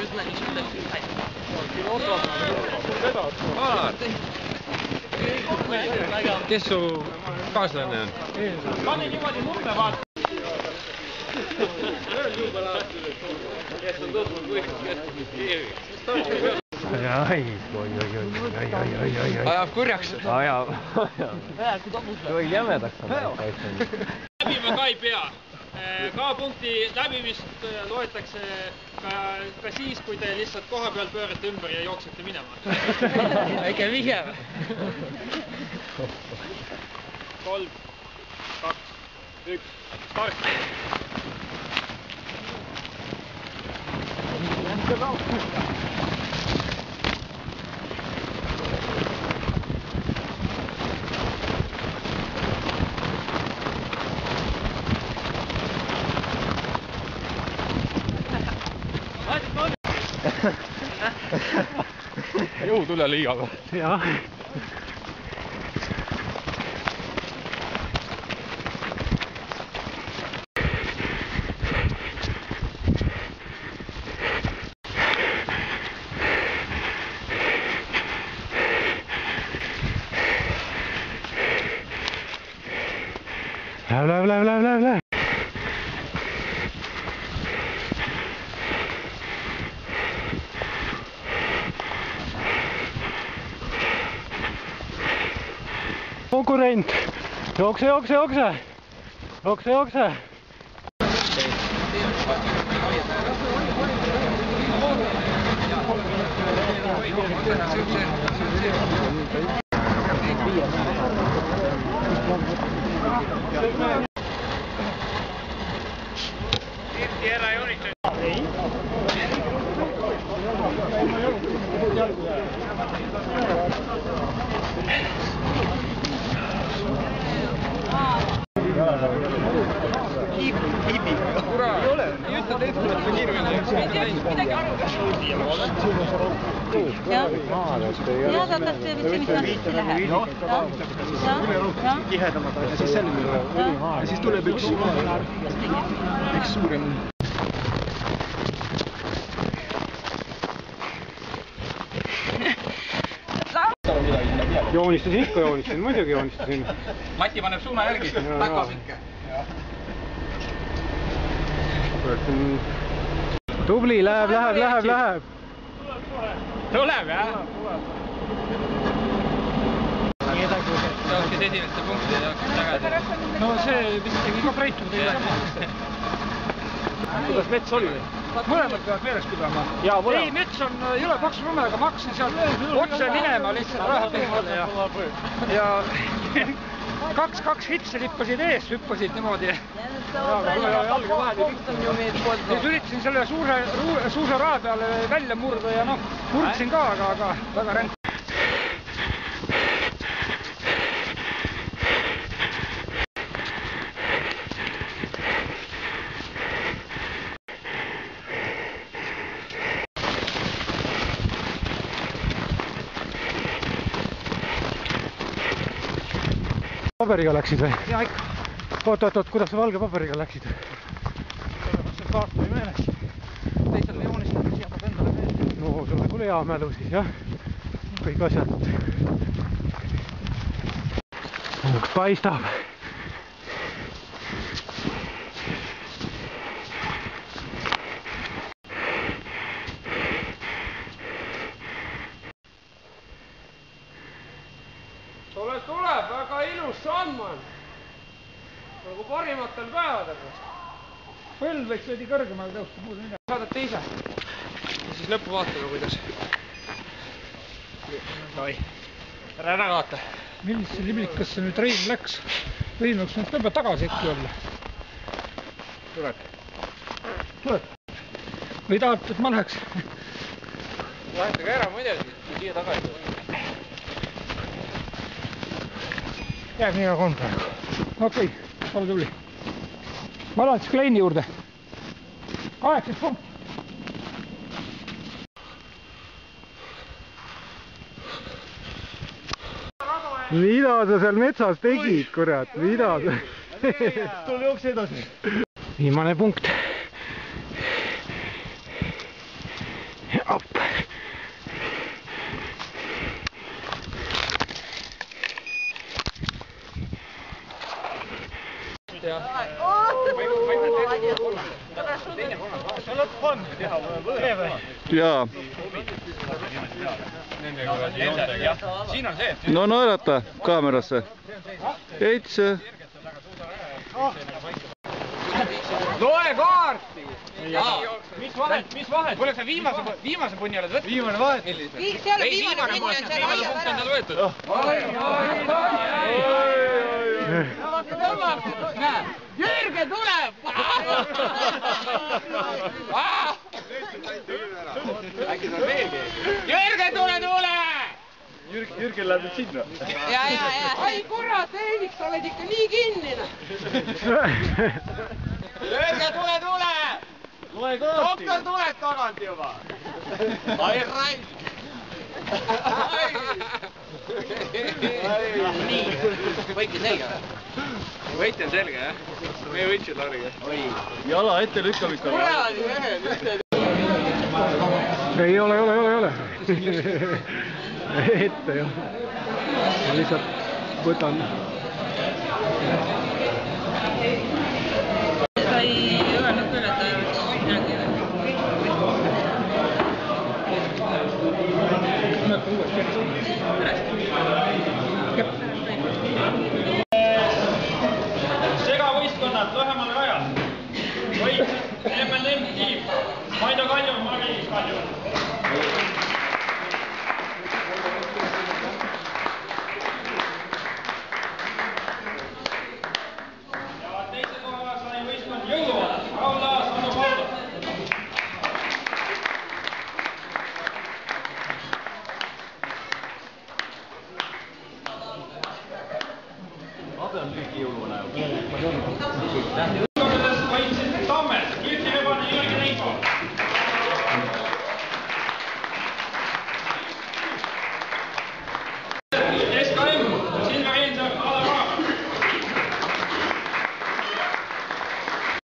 Müssen eigentlich schon dazu kes su kaaslane on? pane niimoodi numbe vaata. ai, oi, oi, oi, oi, oi, oi, oi, oi. ajab kurjaks. ajab, ajab. oi, jämedaks on läinud. läbima ka ei pea. K-punkti läbimist äh, loetakse ka, ka siis, kui te lihtsalt koha peal pöörate ümber ja jooksete minema. väike vihje. kolm, kaks, üks, start. jõud Juu, tulee liialla. Joo. Bla bla bla bla bla. konkurent, jookse, jookse, jookse, jookse, jookse. jah, vaadatakse, mis see midagi läheb. tihedamad ja siis selline ja siis tuleb üks üks suurem joonistasin ikka, joonistasin, muidugi joonistasin. Mati paneb suuna järgi, tagab ikka. tubli, läheb, läheb, läheb, läheb. Tuleb jah? jooksed esimeste punkti ja jooksed tagasi. no see vist tegi ka Breitu teile. kuidas mets oli? mõlemad peavad meeles pidama. ei, mets on jõle paks lume, aga ma hakkasin sealt otse minema lihtsalt raha peale ja, ja kaks, kaks hitsi lippasid ees, hüppasid niimoodi. Nüüd üritasin selle suure, suusarae peale välja murda ja noh, murdsin ka, aga, aga väga ränk. paberiga läksid või? ja ikka, oot, oot, oot, kuidas sa valge paberiga läksid? see kaart oli meeles. teisele joonistanud siia peab endale meelde. no sul on küll hea mälu siis jah, kõik asjad. paistab. tule, tuleb, väga ilus samm on. Nagu parimatel päevadel. põld võiks veidi kõrgemale tõusta, muud midagi. saadate ise. ja siis lõppu vaatame, kuidas. oi, ära ära kaota. millisesse liblikasse nüüd Rein läks? Rein oleks nüüd ka tagasi äkki olla. tuleb. tuleb. või tahate, et ma läheks? vahetage ära muidugi, kui siia tagasi tulla. jääb nii nagu on praegu. okei okay,, ole tubli. ma lähen siis Kleini juurde. kaheksateist punkti. mida sa seal metsas tegid, kurat, mida sa? tule jookse edasi. viimane punkt. Op. jaa. siin on see, no naerata kaamerasse. Eits, loe kaarti. mis vahet, mis vahet? kuule, sa viimase, viimase punni oled võtnud? viimane vahet. seal on ei, viimane viimane punkt punkt, on seal viimane punkt on tal ära. võetud. Jürgen tuleb! Jürgen, tule, tule! Jürgen läheb nüüd sinna. ja, ja, ja. ai kurat, Heidik, sa oled ikka nii kinni. Jürgen, tule, tule! loe kaarti. doktor tuleb tagant juba. ai raisk. nii, võit on selge või? Võit on selge jah? meie võitsid Lariga. jala ette lükkab ikka. kuradi mehed, ei ole, ei ole, ei ole, ei ole. ette jah. ma lihtsalt võtan. ta ei öelnud küll, et ta ei oleks midagi. segavõistkonnad Thank you.